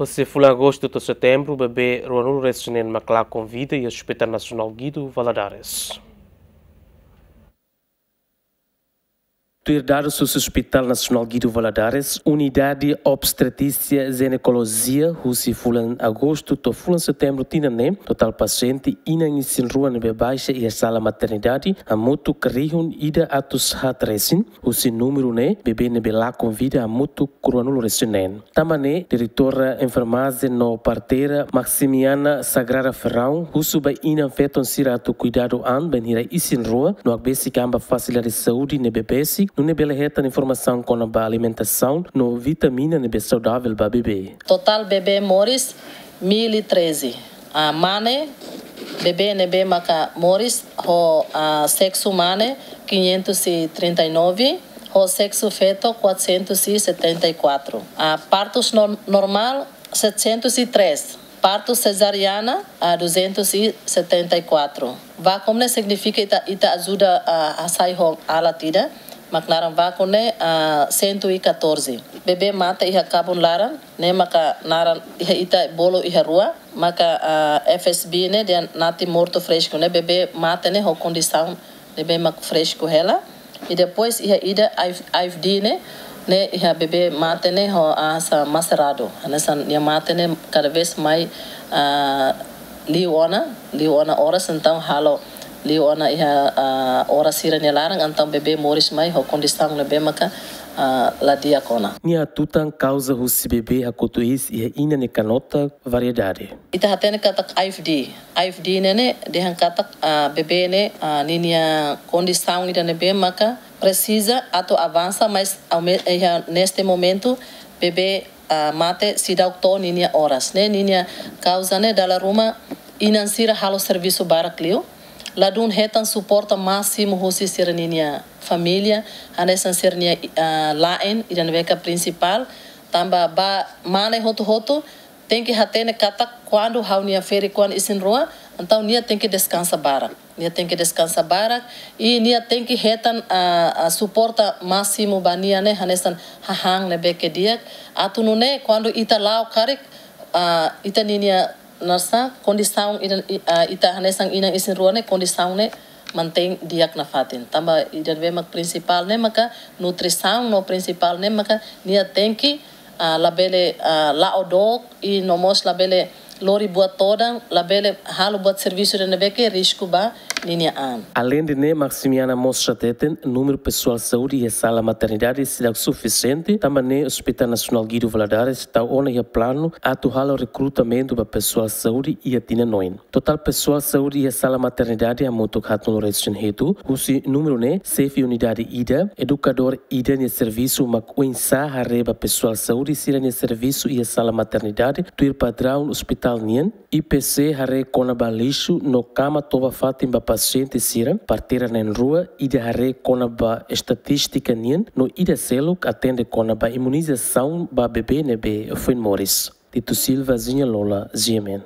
Você foi agosto de setembro, bebê Ruanul Ressenen Maclá convida e a Hospital Nacional Guido Valadares. Herdado do Hospital Nacional Guido Valadares, Unidade Obstetrícia Ginecologia, Russi Fulan Agosto, to Fulan Setembro, Tinanem, total paciente, ina inisin rua nebe baixa e a sala maternidade, a moto carrihun ida atus hatresin, Russi número ne, bebê nebe lá convida a cruanulo resinen. Tamane, diretora enfermagem no parteira Maximiana Sagrada Ferrão, Russu ba ina feton sira atu cuidado an, ben hira isin rua, no agbesi gamba facilidade de saúde nebe besi, no nebe reta informação com a alimentação, no vitamina nebe saudável para bebê. Total bebê Morris 1013. A mane bebê nebe maca Morris ho a sexo mane 539 o sexo feto 474. A partos no, normal 703. Parto cesariana a 274. Vá como significa ita, ita ajuda a, a sair a latida. Maknaran vako ne a uh, 114. Bebê mata iha kabun laran, ne maka naran iha ita bolo iha rua, maka uh, FSB ne dia nati morto fresco ne bebê mata ne ho condição bebê mak fresco hela. E depois iha ida IFD ne ne iha bebê mata ne ho asa macerado. Nessa nia mata ne cada vez mais uh, liona, liona horas então halo li ona iha uh, ora sira ni larang antang bebê moris mai ho condição lebe maka uh, la dia kona. Nia tutan causa husi bebê hakutuis iha ina ni kanota variedade. Ita hatene katak IFD. IFD nene dehan katak uh, bebê ne uh, ninia condição ida nebe maka precisa atau avança mas neste momento bebê uh, mate si doctor ninia horas ne ninia causa ne dala ruma inansira halo serviço para clio ladun hetan suporta máximo hosi sernia família anesan sernia uh, laen idan veka principal. Tamba ba mane tem que hatene kata quando haunia feri quando isin rua então nia que descansa barak. Nia que descansa barak e nia que hetan uh, uh, suporta máximo bania ne hanesan hahang ne beke dia atunune quando ita lao karik uh, ita ninia nasa condição ita ita hanesang inang isin ruane condição ne mantém diak na fatin. Tamba idan ve mak principal ne maka nutrição no principal ne maka nia uh, labele uh, la odok e nomos labele lori buat toda labele halo buat serviço de nebeke risco ba linha an. Além de né, Maximiana mostra teten número pessoal de saúde e sala maternidade será suficiente, também né, Hospital Nacional Guido Valadares está onde é plano atuar o recrutamento para pessoal de saúde e a tina noin. Total pessoal de saúde e sala maternidade a muito rato no resto número né, CEF unidade IDA, educador IDA ne serviço mas o ensaio reba pessoal de saúde será ne serviço e sala maternidade, tuir padrão hospital nien, IPC hare kona balixo no cama toba fatim ba paciente sira partira na rua e de hare kona ba estatística nien no ida selo atende kona ba imunização ba bebê nebe foi Morris. Tito Silva, Zinha Lola, Ziemen.